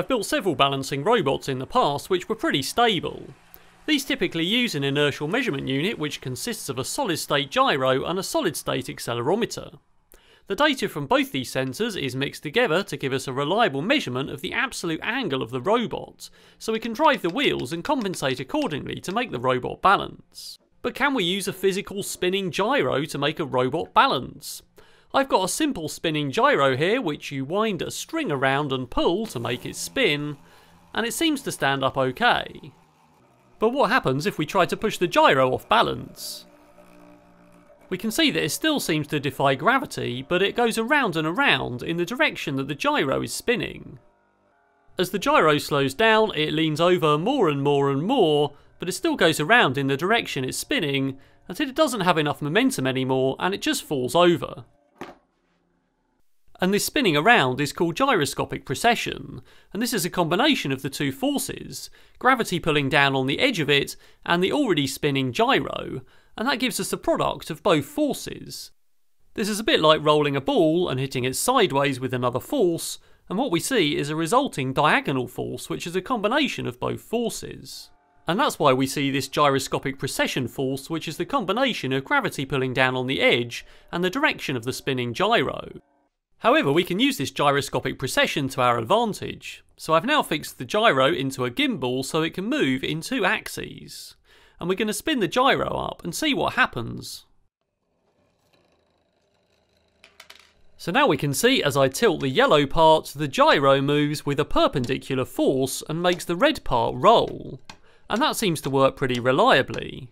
I've built several balancing robots in the past which were pretty stable. These typically use an inertial measurement unit which consists of a solid state gyro and a solid state accelerometer. The data from both these sensors is mixed together to give us a reliable measurement of the absolute angle of the robot, so we can drive the wheels and compensate accordingly to make the robot balance. But can we use a physical spinning gyro to make a robot balance? I've got a simple spinning gyro here which you wind a string around and pull to make it spin, and it seems to stand up okay. But what happens if we try to push the gyro off balance? We can see that it still seems to defy gravity, but it goes around and around in the direction that the gyro is spinning. As the gyro slows down, it leans over more and more and more, but it still goes around in the direction it's spinning until it doesn't have enough momentum anymore and it just falls over. And this spinning around is called gyroscopic precession, and this is a combination of the two forces, gravity pulling down on the edge of it and the already spinning gyro, and that gives us the product of both forces. This is a bit like rolling a ball and hitting it sideways with another force, and what we see is a resulting diagonal force which is a combination of both forces. And that's why we see this gyroscopic precession force which is the combination of gravity pulling down on the edge and the direction of the spinning gyro. However, we can use this gyroscopic precession to our advantage, so I've now fixed the gyro into a gimbal so it can move in two axes and we're going to spin the gyro up and see what happens. So now we can see as I tilt the yellow part, the gyro moves with a perpendicular force and makes the red part roll. And that seems to work pretty reliably.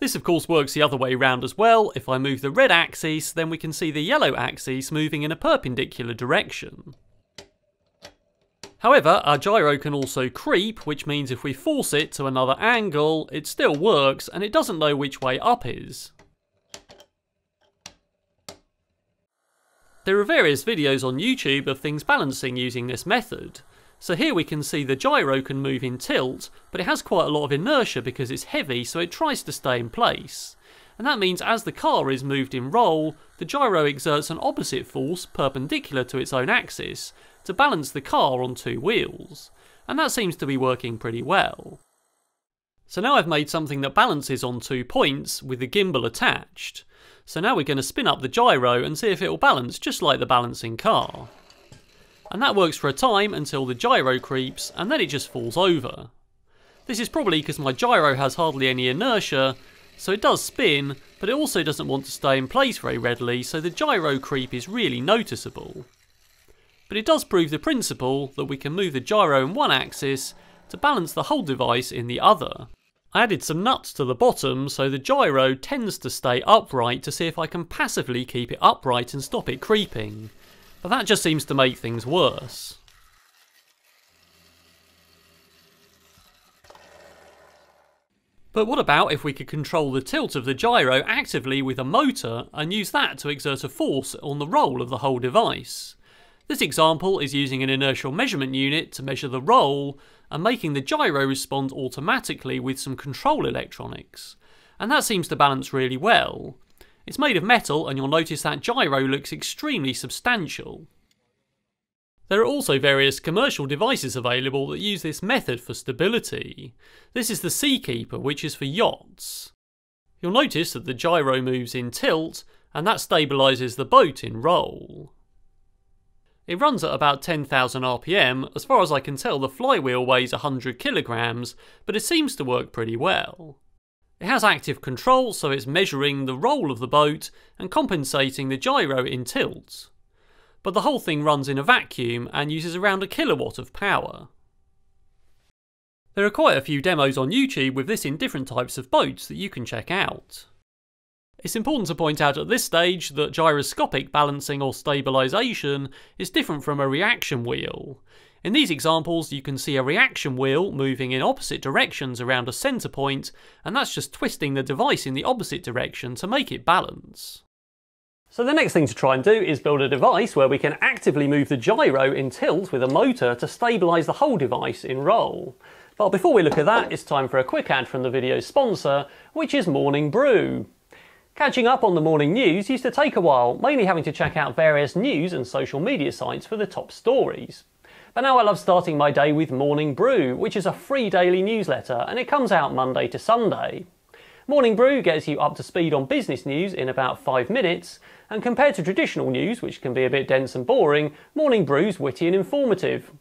This of course works the other way round as well. If I move the red axis, then we can see the yellow axis moving in a perpendicular direction. However, our gyro can also creep, which means if we force it to another angle, it still works and it doesn't know which way up is. There are various videos on YouTube of things balancing using this method. So here we can see the gyro can move in tilt, but it has quite a lot of inertia because it's heavy, so it tries to stay in place. And that means as the car is moved in roll, the gyro exerts an opposite force perpendicular to its own axis, to balance the car on two wheels, and that seems to be working pretty well. So now I've made something that balances on two points with the gimbal attached. So now we're going to spin up the gyro and see if it will balance just like the balancing car. And that works for a time until the gyro creeps and then it just falls over. This is probably because my gyro has hardly any inertia, so it does spin, but it also doesn't want to stay in place very readily, so the gyro creep is really noticeable but it does prove the principle that we can move the gyro in one axis to balance the whole device in the other. I added some nuts to the bottom so the gyro tends to stay upright to see if I can passively keep it upright and stop it creeping, but that just seems to make things worse. But what about if we could control the tilt of the gyro actively with a motor and use that to exert a force on the roll of the whole device? This example is using an inertial measurement unit to measure the roll and making the gyro respond automatically with some control electronics. And that seems to balance really well. It's made of metal and you'll notice that gyro looks extremely substantial. There are also various commercial devices available that use this method for stability. This is the Seakeeper, which is for yachts. You'll notice that the gyro moves in tilt, and that stabilises the boat in roll. It runs at about 10,000 RPM, as far as I can tell the flywheel weighs 100 kilograms, but it seems to work pretty well. It has active control, so it's measuring the roll of the boat and compensating the gyro in tilt. But the whole thing runs in a vacuum and uses around a kilowatt of power. There are quite a few demos on YouTube with this in different types of boats that you can check out. It's important to point out at this stage that gyroscopic balancing or stabilisation is different from a reaction wheel. In these examples you can see a reaction wheel moving in opposite directions around a centre point and that's just twisting the device in the opposite direction to make it balance. So the next thing to try and do is build a device where we can actively move the gyro in tilt with a motor to stabilise the whole device in roll. But before we look at that, it's time for a quick ad from the video's sponsor, which is Morning Brew. Catching up on the morning news used to take a while, mainly having to check out various news and social media sites for the top stories. But now I love starting my day with Morning Brew, which is a free daily newsletter and it comes out Monday to Sunday. Morning Brew gets you up to speed on business news in about 5 minutes, and compared to traditional news, which can be a bit dense and boring, Morning Brew's witty and informative.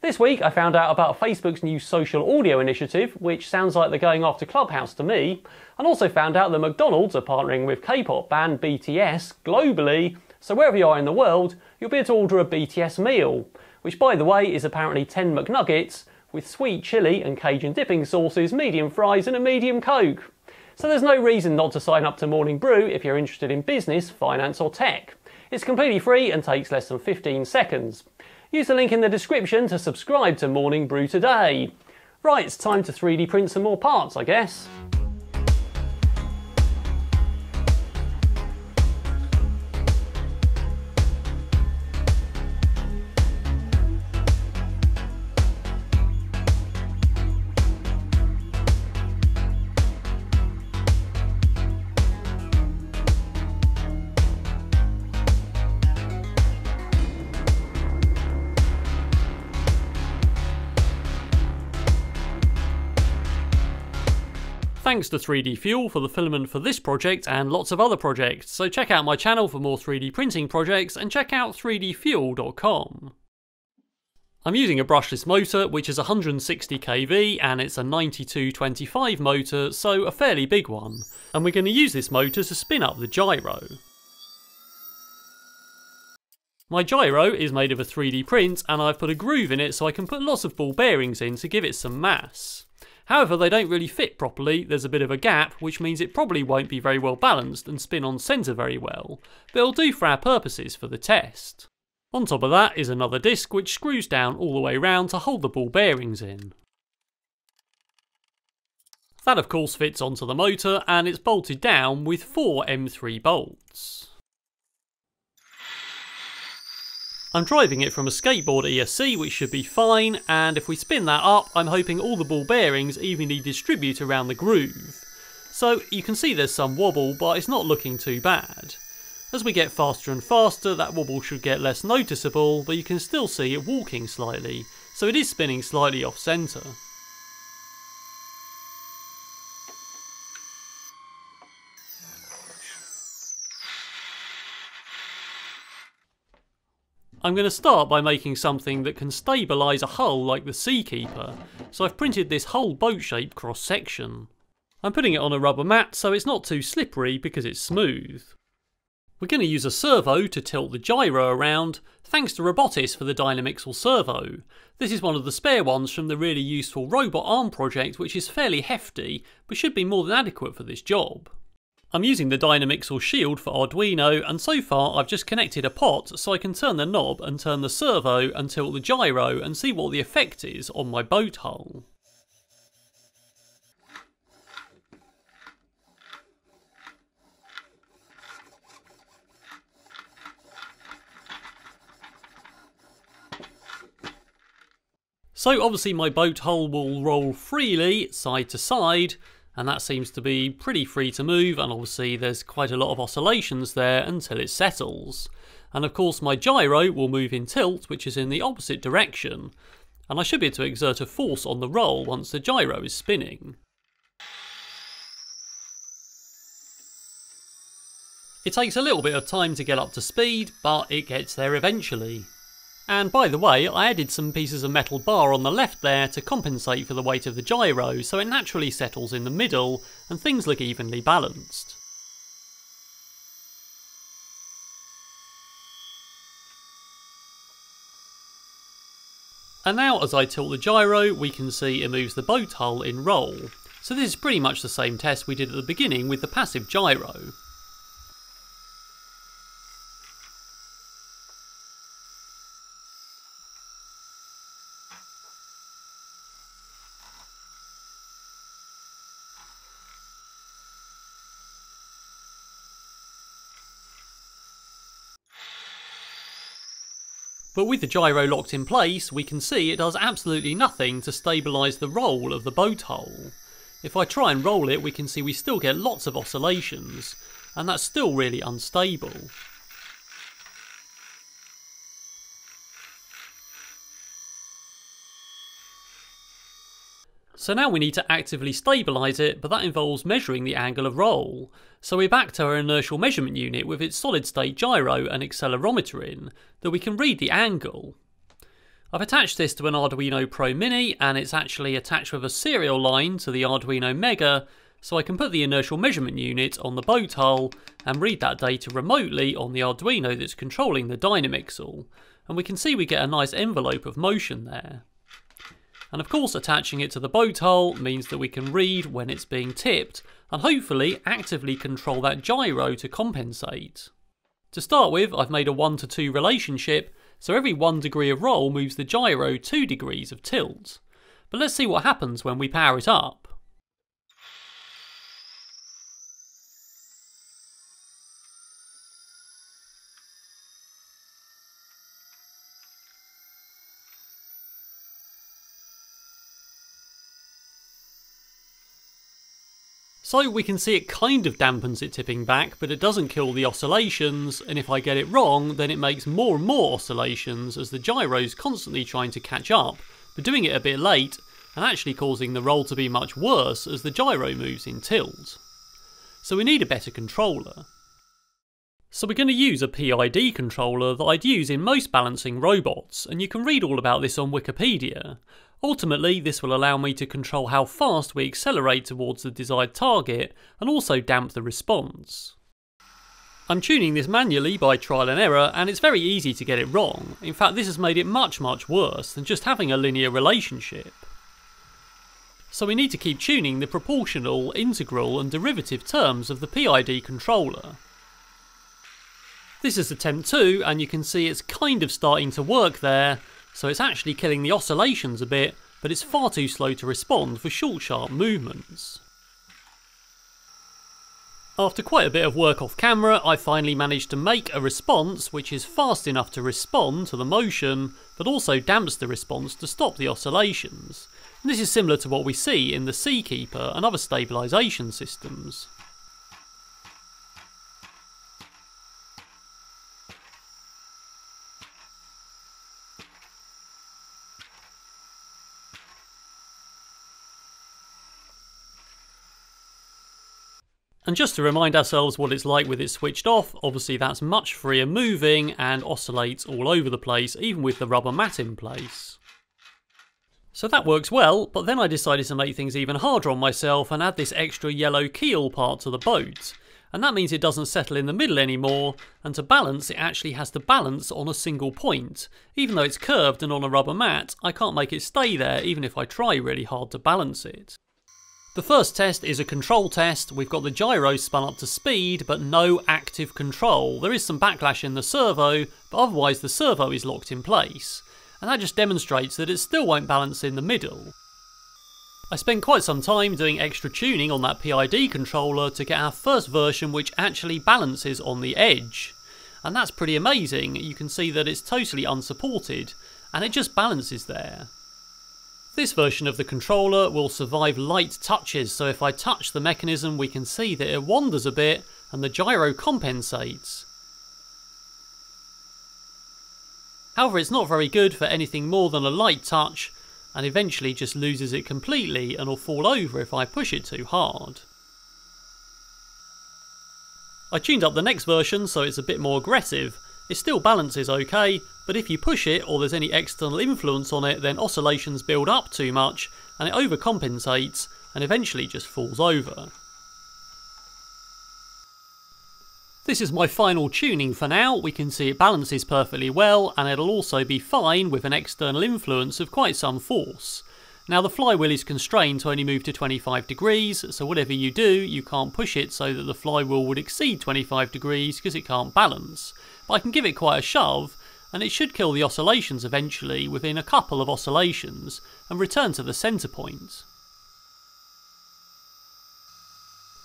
This week I found out about Facebook's new social audio initiative, which sounds like they're going after Clubhouse to me, and also found out that McDonald's are partnering with K-pop band BTS globally, so wherever you are in the world, you'll be able to order a BTS meal, which by the way is apparently 10 McNuggets with sweet chili and Cajun dipping sauces, medium fries and a medium Coke. So there's no reason not to sign up to Morning Brew if you're interested in business, finance or tech. It's completely free and takes less than 15 seconds. Use the link in the description to subscribe to Morning Brew today. Right, it's time to 3D print some more parts, I guess. Thanks to 3D Fuel for the filament for this project and lots of other projects, so check out my channel for more 3D printing projects and check out 3dfuel.com. I'm using a brushless motor which is 160 kV and it's a 9225 motor, so a fairly big one, and we're going to use this motor to spin up the gyro. My gyro is made of a 3D print and I've put a groove in it so I can put lots of ball bearings in to give it some mass. However, they don't really fit properly, there's a bit of a gap, which means it probably won't be very well balanced and spin on centre very well, but it'll do for our purposes for the test. On top of that is another disc which screws down all the way round to hold the ball bearings in. That of course fits onto the motor and it's bolted down with four M3 bolts. I'm driving it from a skateboard ESC which should be fine and if we spin that up I'm hoping all the ball bearings evenly distribute around the groove. So you can see there's some wobble but it's not looking too bad. As we get faster and faster that wobble should get less noticeable but you can still see it walking slightly so it is spinning slightly off centre. I'm going to start by making something that can stabilise a hull like the Seakeeper, so I've printed this whole boat shape cross section. I'm putting it on a rubber mat so it's not too slippery because it's smooth. We're going to use a servo to tilt the gyro around, thanks to Robotis for the Dynamixel servo. This is one of the spare ones from the really useful robot arm project which is fairly hefty, but should be more than adequate for this job. I'm using the Dynamixel Shield for Arduino and so far I've just connected a pot so I can turn the knob and turn the servo and tilt the gyro and see what the effect is on my boat hull. So obviously my boat hull will roll freely side to side and that seems to be pretty free to move and obviously there's quite a lot of oscillations there until it settles. And of course my gyro will move in tilt which is in the opposite direction and I should be able to exert a force on the roll once the gyro is spinning. It takes a little bit of time to get up to speed, but it gets there eventually. And by the way, I added some pieces of metal bar on the left there to compensate for the weight of the gyro so it naturally settles in the middle and things look evenly balanced. And now as I tilt the gyro we can see it moves the boat hull in roll. So this is pretty much the same test we did at the beginning with the passive gyro. But with the gyro locked in place, we can see it does absolutely nothing to stabilise the roll of the boat hull. If I try and roll it, we can see we still get lots of oscillations, and that's still really unstable. So now we need to actively stabilise it, but that involves measuring the angle of roll. So we're back to our inertial measurement unit with its solid state gyro and accelerometer in, that we can read the angle. I've attached this to an Arduino Pro Mini and it's actually attached with a serial line to the Arduino Mega, so I can put the inertial measurement unit on the boat hull and read that data remotely on the Arduino that's controlling the Dynamixel, and we can see we get a nice envelope of motion there. And of course attaching it to the boat hull means that we can read when it's being tipped and hopefully actively control that gyro to compensate. To start with, I've made a 1 to 2 relationship, so every 1 degree of roll moves the gyro 2 degrees of tilt. But let's see what happens when we power it up. So we can see it kind of dampens it tipping back, but it doesn't kill the oscillations, and if I get it wrong, then it makes more and more oscillations as the gyro's constantly trying to catch up, but doing it a bit late, and actually causing the roll to be much worse as the gyro moves in tilt. So we need a better controller. So we're going to use a PID controller that I'd use in most balancing robots, and you can read all about this on Wikipedia. Ultimately, this will allow me to control how fast we accelerate towards the desired target and also damp the response. I'm tuning this manually by trial and error and it's very easy to get it wrong. In fact this has made it much much worse than just having a linear relationship. So we need to keep tuning the proportional, integral and derivative terms of the PID controller. This is attempt 2 and you can see it's kind of starting to work there so it's actually killing the oscillations a bit, but it's far too slow to respond for short sharp movements. After quite a bit of work off camera, I finally managed to make a response which is fast enough to respond to the motion, but also damps the response to stop the oscillations. And this is similar to what we see in the Seakeeper and other stabilisation systems. And just to remind ourselves what it's like with it switched off, obviously that's much freer moving and oscillates all over the place, even with the rubber mat in place. So that works well, but then I decided to make things even harder on myself and add this extra yellow keel part to the boat. And that means it doesn't settle in the middle anymore, and to balance it actually has to balance on a single point. Even though it's curved and on a rubber mat, I can't make it stay there even if I try really hard to balance it. The first test is a control test. We've got the gyro spun up to speed, but no active control. There is some backlash in the servo, but otherwise the servo is locked in place. And that just demonstrates that it still won't balance in the middle. I spent quite some time doing extra tuning on that PID controller to get our first version which actually balances on the edge. And that's pretty amazing, you can see that it's totally unsupported, and it just balances there. This version of the controller will survive light touches, so if I touch the mechanism we can see that it wanders a bit and the gyro compensates. However, it's not very good for anything more than a light touch, and eventually just loses it completely and will fall over if I push it too hard. I tuned up the next version so it's a bit more aggressive, it still balances okay, but if you push it or there's any external influence on it, then oscillations build up too much and it overcompensates and eventually just falls over. This is my final tuning for now, we can see it balances perfectly well and it'll also be fine with an external influence of quite some force. Now the flywheel is constrained to only move to 25 degrees, so whatever you do, you can't push it so that the flywheel would exceed 25 degrees because it can't balance. But I can give it quite a shove, and it should kill the oscillations eventually within a couple of oscillations and return to the centre point.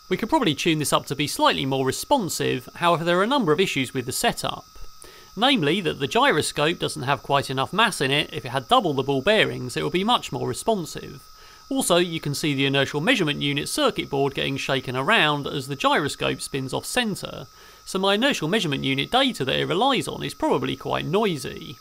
We could probably tune this up to be slightly more responsive, however there are a number of issues with the setup. Namely that the gyroscope doesn't have quite enough mass in it, if it had double the ball bearings it would be much more responsive. Also, you can see the inertial measurement unit circuit board getting shaken around as the gyroscope spins off centre, so my inertial measurement unit data that it relies on is probably quite noisy.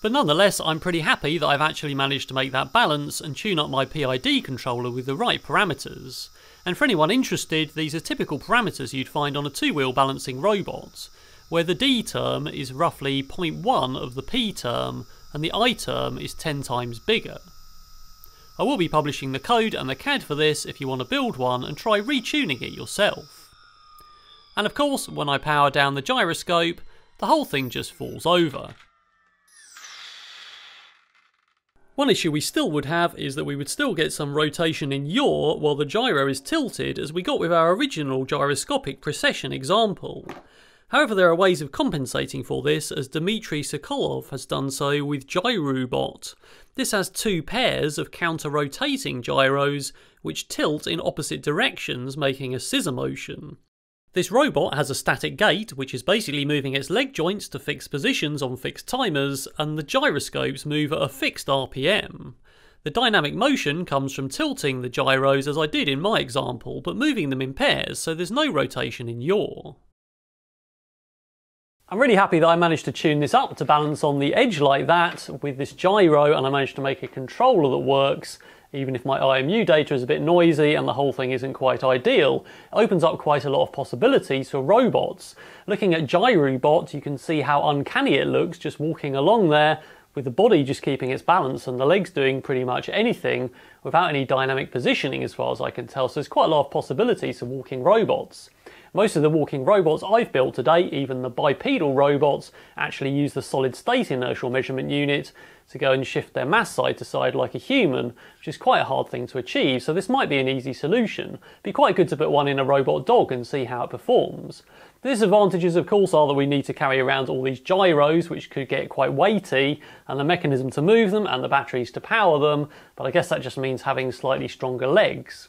But nonetheless, I'm pretty happy that I've actually managed to make that balance and tune up my PID controller with the right parameters. And for anyone interested, these are typical parameters you'd find on a two-wheel balancing robot, where the D term is roughly 0.1 of the P term and the I term is 10 times bigger. I will be publishing the code and the CAD for this if you want to build one and try retuning it yourself. And of course, when I power down the gyroscope, the whole thing just falls over. One issue we still would have is that we would still get some rotation in yaw while the gyro is tilted as we got with our original gyroscopic precession example. However, there are ways of compensating for this, as Dmitry Sokolov has done so with GyruBot. This has two pairs of counter-rotating gyros, which tilt in opposite directions, making a scissor motion. This robot has a static gait, which is basically moving its leg joints to fixed positions on fixed timers, and the gyroscopes move at a fixed RPM. The dynamic motion comes from tilting the gyros as I did in my example, but moving them in pairs so there's no rotation in yaw. I'm really happy that I managed to tune this up to balance on the edge like that with this gyro and I managed to make a controller that works even if my IMU data is a bit noisy and the whole thing isn't quite ideal, it opens up quite a lot of possibilities for robots. Looking at GyruBot, you can see how uncanny it looks just walking along there with the body just keeping its balance and the legs doing pretty much anything without any dynamic positioning as far as I can tell. So there's quite a lot of possibilities for walking robots. Most of the walking robots I've built today, even the bipedal robots, actually use the solid state inertial measurement unit to go and shift their mass side to side like a human, which is quite a hard thing to achieve, so this might be an easy solution. Be quite good to put one in a robot dog and see how it performs. The disadvantages, of course, are that we need to carry around all these gyros, which could get quite weighty, and the mechanism to move them and the batteries to power them, but I guess that just means having slightly stronger legs.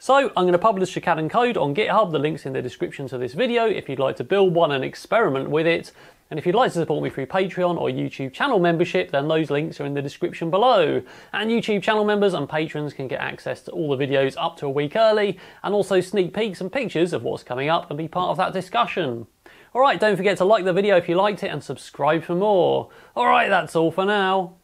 So I'm going to publish and code on GitHub, the link's in the description to this video if you'd like to build one and experiment with it. And if you'd like to support me through Patreon or YouTube channel membership, then those links are in the description below. And YouTube channel members and patrons can get access to all the videos up to a week early, and also sneak peeks and pictures of what's coming up and be part of that discussion. Alright, don't forget to like the video if you liked it and subscribe for more. Alright, that's all for now.